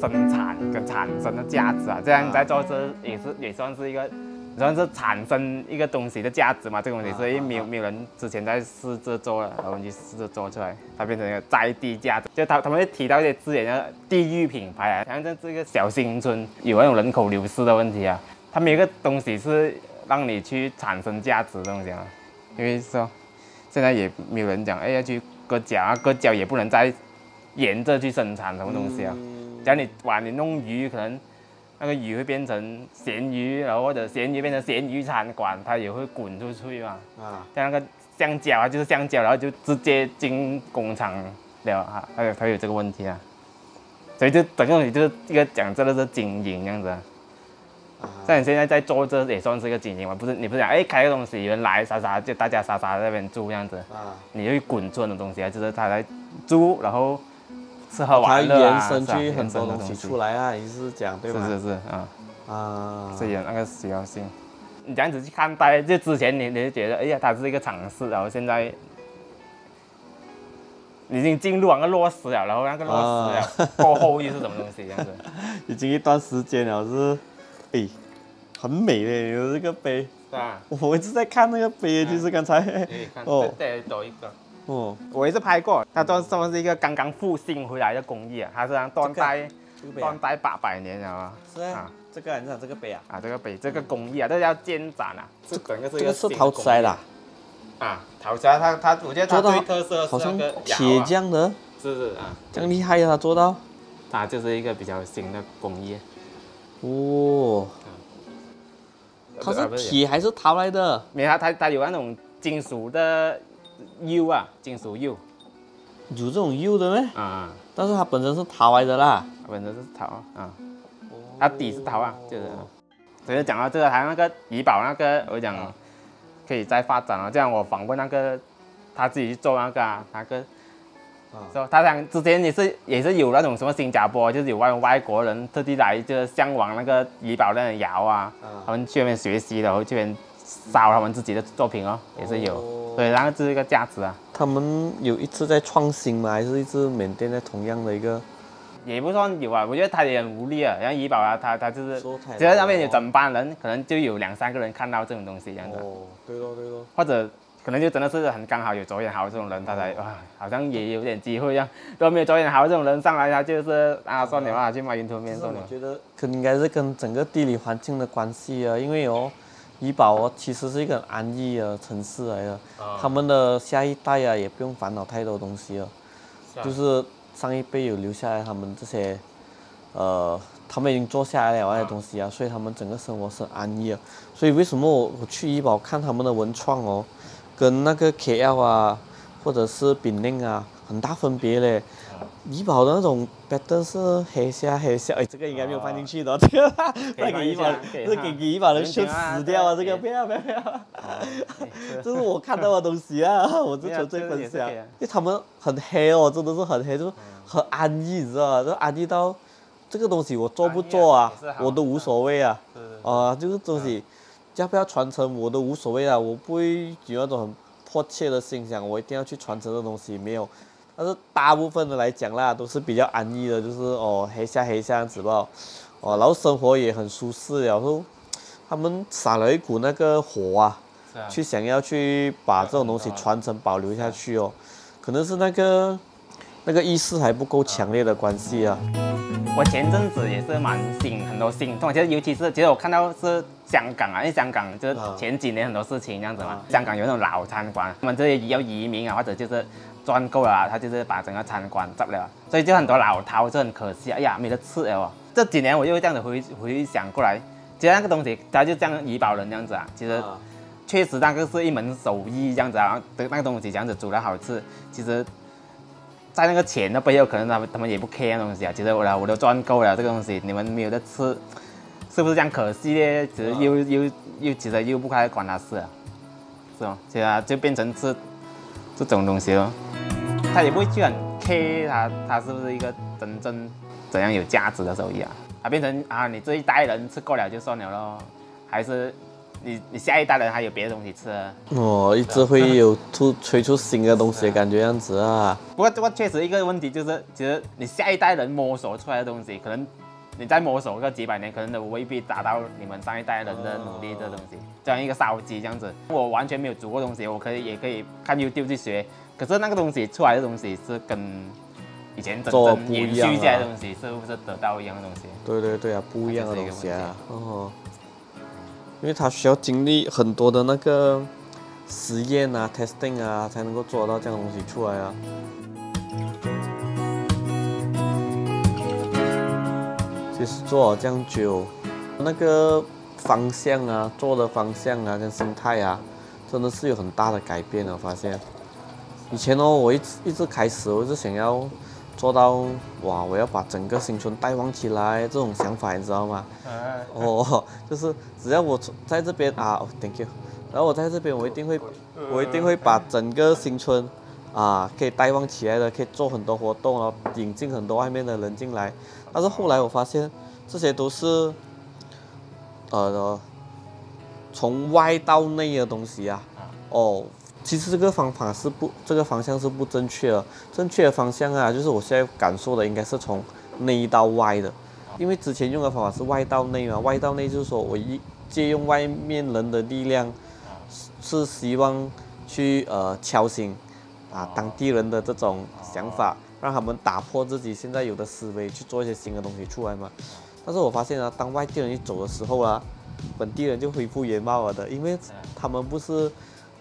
生产跟产生的价值啊，这样在做这也是也算是一个。算是产生一个东西的价值嘛，这个东西所以没有没有人之前在试着做了，然后你试着做出来，它变成一个在地价值。就他他们会提到一些资源，叫地域品牌啊，像这这个小新村有那种人口流失的问题啊，他们有个东西是让你去产生价值的东西啊，因为说现在也没有人讲，哎要去割脚啊，割脚也不能再沿着去生产什么东西啊，假如你碗你弄鱼可能。那个鱼会变成咸鱼，然后或者咸鱼变成咸鱼餐馆，它也会滚出去嘛。啊，像那个香蕉啊，就是香蕉，然后就直接进工厂了啊，它有它有这个问题啊。所以就整个东西就是一个讲真的是经营这样子。啊。像你现在在做这也算是一个经营嘛，不是你不是讲哎开个东西，有人来啥啥就大家啥啥在那边住这样子。啊。你会滚出很多东西啊，就是他来租，然后。吃喝玩乐啊，延伸去很多东西出来啊，你是讲对吧？是是是啊。啊，所以那个需要性，你这样子去看待，就之前你你就觉得，哎呀，它是一个尝试，然后现在已经进入那个落实了，然后那个落实了过后又是什么东西这样子？已经一段时间了，是，哎，很美的有这个碑，是啊，我一直在看那个碑，就是刚才，哦，再走一个。哦，我也是拍过，它都算是一个刚刚复兴回来的工艺啊，它是断代断代八百年了啊是啊，这个你看这个杯啊，啊这个杯这个工艺啊，这叫建盏啊，这整个是一个是陶的，啊陶出来，它它我觉得它最特色好像铁匠的，是是啊，这样厉害啊，它做到，它就是一个比较新的工艺，哦，它是铁还是陶来的？没它它它有那种金属的。釉啊，金属釉，有这种釉的咩？啊，但是它本身是陶来的啦，本身是陶啊，它底是陶啊，就是。所以讲到这个，还有那个怡宝那个，我讲可以再发展啊。这样我访问那个他自己去做那个啊，那个，说他想之前也是也是有那种什么新加坡，就是有外外国人特地来就是向往那个怡宝那种窑啊，他们去那边学习，然后这边烧他们自己的作品哦，也是有。对，然后这是一个价值啊。他们有一次在创新吗？还是一直缅甸在同样的一个？也不算有啊，我觉得他也很无力啊。然后怡宝啊，他他就是，只要那边有整班人，可能就有两三个人看到这种东西这样子。哦，对咯对咯。或者可能就真的是很刚好有着眼好这种人，他才哇，好像也有点机会一样。如果没有着眼好这种人上来，他就是啊，算了啊，去卖云吞面算了。我觉得可应该是跟整个地理环境的关系啊，因为有。怡保哦，其实是一个很安逸的城市来的，他们的下一代啊也不用烦恼太多东西了，就是上一辈有留下来他们这些，呃，他们已经做下来了那些东西啊，所以他们整个生活是安逸的。所以为什么我我去怡保看他们的文创哦，跟那个 KL 啊，或者是槟榔啊，很大分别嘞。怡宝的那种 pattern 是黑虾黑虾，哎，这个应该没有放进去的，这个再给怡宝，是给怡宝的秀死掉啊！这个不要不要不要，这是我看到的东西啊，我就纯粹分享。因为他们很黑哦，真的是很黑，就是很安逸，你知道吧？就安逸到这个东西我做不做啊，我都无所谓啊，啊，就是东西要不要传承我都无所谓啊，我不会有那种很迫切的心想，我一定要去传承的东西没有。但是大部分的来讲啦，都是比较安逸的，就是哦黑下黑下这样子吧，哦，然后生活也很舒适，然后他们撒了一股那个火 啊，去想要去把这种东西传承保留下去哦，可能是那个那个意识还不够强烈的关系啊。我前阵子也是蛮心很多心痛，其实尤其是其实我看到是香港啊，因为香港就是前几年很多事情这样子嘛，香港有那种老餐馆，他们这些要移民啊，或者就是。赚够了，他就是把整个餐馆砸了，所以就很多老饕就很可惜，哎呀，没得吃了。这几年我又这样子回回想过来，其实那个东西，它就像怡保人这样子啊，其实确实那个是一门手艺这样子啊，的那个东西这样子煮的好吃，其实，在那个钱的背后，可能他们他们也不 care 那东西啊。觉得我来我都赚够了这个东西，你们没有得吃，是不是这样可惜呢？其实又又又其实又不该管他事，是吗？其实就变成是这种东西了。他也不会去很 care 他，他是不是一个真正怎样有价值的手艺啊？他变成啊，你这一代人吃够了就算了咯，还是你你下一代人还有别的东西吃啊。哦，一直会有出推出新的东西，感觉样子啊。不过这个确实一个问题就是，其实你下一代人摸索出来的东西，可能你再摸索个几百年，可能都未必达到你们上一代人的努力的东西。这样一个烧鸡这样子，我完全没有煮过东西，我可以也可以看 YouTube 去学。可是那个东西出来的东西是跟以前真正延续下来的东西，是不是得到一样的东西？对对对啊，不一样的东西啊。哦。因为它需要经历很多的那个实验啊、testing 啊，才能够做到这样东西出来啊。其实做了这样久，那个方向啊、做的方向啊、跟心态啊，真的是有很大的改变了。发现以前哦，我一直一直开始，我一直想要。做到哇！我要把整个新村带旺起来，这种想法你知道吗？哦，就是只要我在这边啊，Thank you。然后我在这边，我一定会，我一定会把整个新村啊可以带旺起来的，可以做很多活动，然后引进很多外面的人进来。但是后来我发现，这些都是呃从外到内的东西啊。哦。其实这个方法是不，这个方向是不正确的。正确的方向啊，就是我现在感受的，应该是从内到外的。因为之前用的方法是外到内嘛，外到内就是说我一借用外面人的力量，是希望去呃敲醒啊当地人的这种想法，让他们打破自己现在有的思维，去做一些新的东西出来嘛。但是我发现啊，当外地人一走的时候啊，本地人就恢复原貌了的，因为他们不是。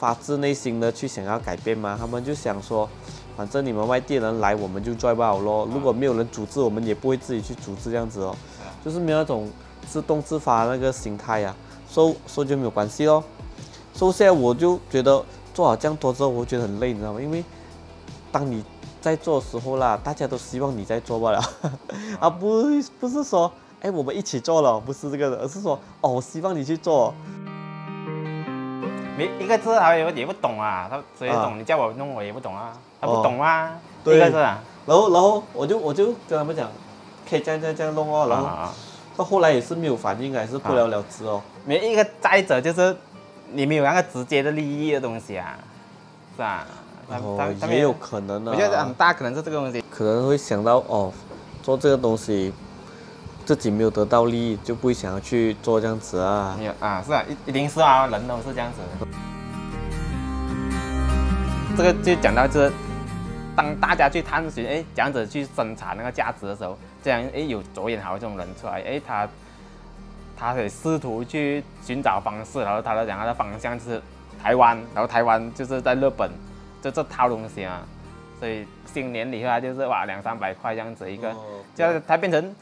发自内心的去想要改变吗？他们就想说，反正你们外地人来，我们就拽爆咯。如果没有人组织，我们也不会自己去组织这样子哦。就是没有那种自动自发那个心态呀。收收就没有关系哦。收现在我就觉得做好这样多之后，我觉得很累，你知道吗？因为当你在做的时候啦，大家都希望你在做罢了，啊不不是说哎我们一起做了，不是这个的，而是说哦我希望你去做。一个字他也也不懂啊，他谁懂？你叫我弄我也不懂啊，他不懂啊，一个字啊。然后然后我就我就跟他们讲，可以这样这样这样弄哦。然后到后来也是没有反应，还是不了了之哦。没一个再者就是你没有那个直接的利益的东西啊，是吧？哦，也有可能的。我觉得很大可能是这个东西，可能会想到哦，做这个东西。自己没有得到利益，就不会想要去做这样子啊。有啊，是啊，一一定是啊，人都是这样子。这个就讲到这，当大家去探寻，哎，这样子去生产那个价值的时候，这样哎有左眼豪这种人出来，哎，他他得试图去寻找方式，然后他的讲他的方向是台湾，然后台湾就是在日本，就这套东西啊。所以新年里头就是哇两三百块这样子一个，就它变成。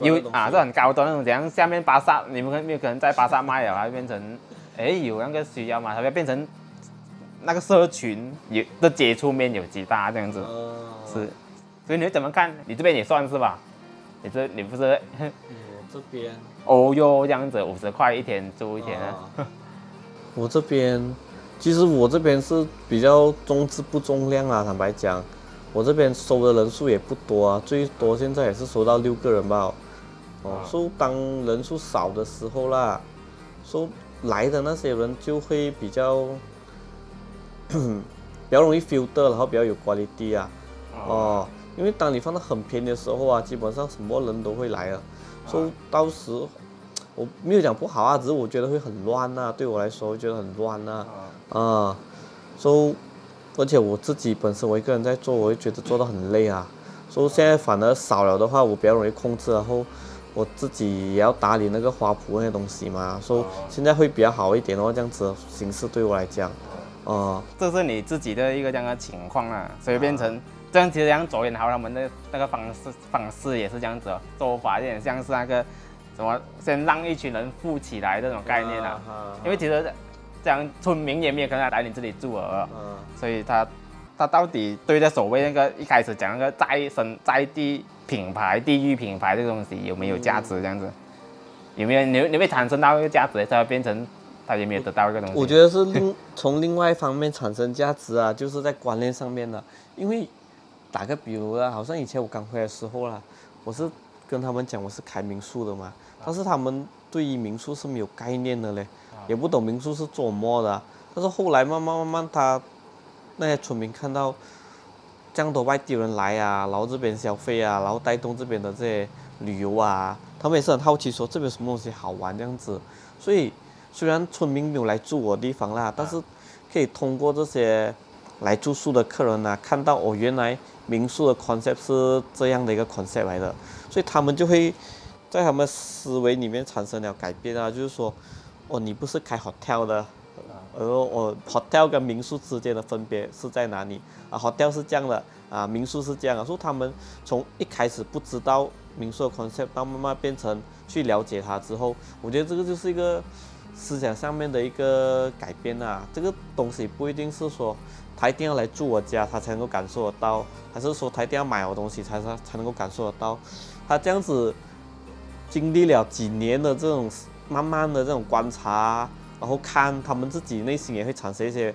有啊，是很高端那种，像下面巴萨，你们可有可能在巴萨卖了，它变成，哎，有那个需要嘛，它会变成那个社群有的接触面有几大这样子，是，所以你怎么看？你这边也算是吧？你这你不是？我这边哦哟，这样子五十块一天租一天啊？我这边其实我这边是比较重质不重量啊，坦白讲。我这边收的人数也不多啊，最多现在也是收到六个人吧。哦，收当人数少的时候啦，收来的那些人就会比较 比较容易 filter，然后比较有 quality 啊。哦，因为当你放到很便宜的时候啊，基本上什么人都会来啊。收到时我没有讲不好啊，只是我觉得会很乱呐，对我来说觉得很乱呐。啊，收。而且我自己本身我一个人在做，我会觉得做的很累啊。所以现在反而少了的话，我比较容易控制，然后我自己也要打理那个花圃那些东西嘛。所以现在会比较好一点的话，这样子形式对我来讲，哦，这是你自己的一个这样的情况啊。所以变成这样，其实像左眼豪他们的那个方式方式也是这样子，哦做法有点像是那个什么先让一群人富起来这种概念啊。因为其实。这样村民也没有可能来你这里住啊，所以他他到底对待所谓那个一开始讲那个在生在地品牌、地域品牌这个东西有没有价值？这样子有没有你你会产生到一个价值，它变成他也没有得到一个东西。我觉得是另从另外一方面产生价值啊，就是在观念上面的。因为打个比如啊，好像以前我刚回来的时候啦，我是跟他们讲我是开民宿的嘛，但是他们对于民宿是没有概念的嘞。也不懂民宿是做么的。但是后来慢慢慢慢，他那些村民看到这样多外地人来啊，然后这边消费啊，然后带动这边的这些旅游啊，他们也是很好奇，说这边什么东西好玩这样子。所以虽然村民没有来住我地方啦，但是可以通过这些来住宿的客人啊，看到哦，原来民宿的 concept 是这样的一个 concept 来的，所以他们就会在他们思维里面产生了改变啊，就是说，哦，你不是开 hotel 的。而我 hotel 跟民宿之间的分别是在哪里啊？hotel 是这样的啊，民宿是这样啊。说他们从一开始不知道民宿的 concept，到慢慢变成去了解它之后，我觉得这个就是一个思想上面的一个改变啊。这个东西不一定是说他一定要来住我家，他才能够感受得到，还是说他一定要买我东西才才才能够感受得到。他这样子经历了几年的这种慢慢的这种观察。然后看他们自己内心也会产生一些，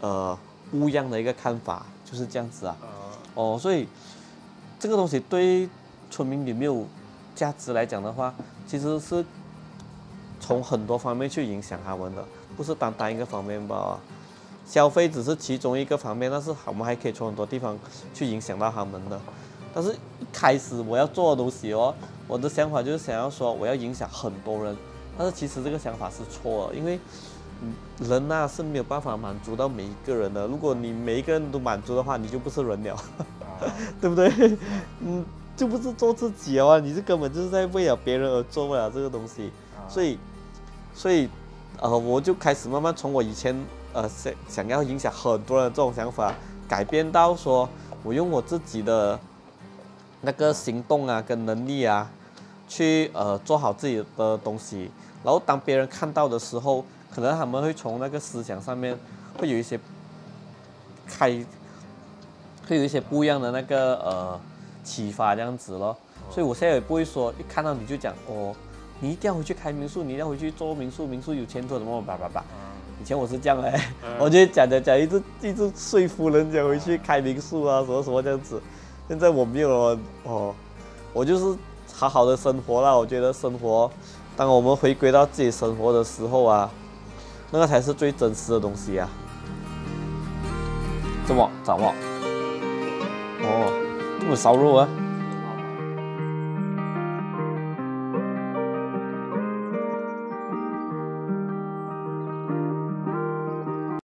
呃，不一样的一个看法，就是这样子啊。哦，所以这个东西对村民有没有价值来讲的话，其实是从很多方面去影响他们的，不是单单一个方面吧。消费只是其中一个方面，但是我们还可以从很多地方去影响到他们的。但是一开始我要做的东西哦，我的想法就是想要说我要影响很多人。但是其实这个想法是错的，因为人呐是没有办法满足到每一个人的。如果你每一个人都满足的话，你就不是人了，对不对？嗯，就不是做自己哦，你是根本就是在为了别人而做不了这个东西。所以，所以，呃，我就开始慢慢从我以前呃想想要影响很多人这种想法，改变到说我用我自己的那个行动啊跟能力啊，去呃做好自己的东西。然后当别人看到的时候，可能他们会从那个思想上面会有一些开，会有一些不一样的那个呃启发这样子咯。所以我现在也不会说一看到你就讲哦，你一定要回去开民宿，你一定要回去做民宿，民宿有前途什么叭叭叭。以前我是这样哎，我就讲讲讲，一直一直说服人家回去开民宿啊，什么什么这样子。现在我没有了哦，我就是好好的生活了。我觉得生活。当我们回归到自己生活的时候啊，那个才是最真实的东西啊。怎么？怎么？哦，这么烧肉啊？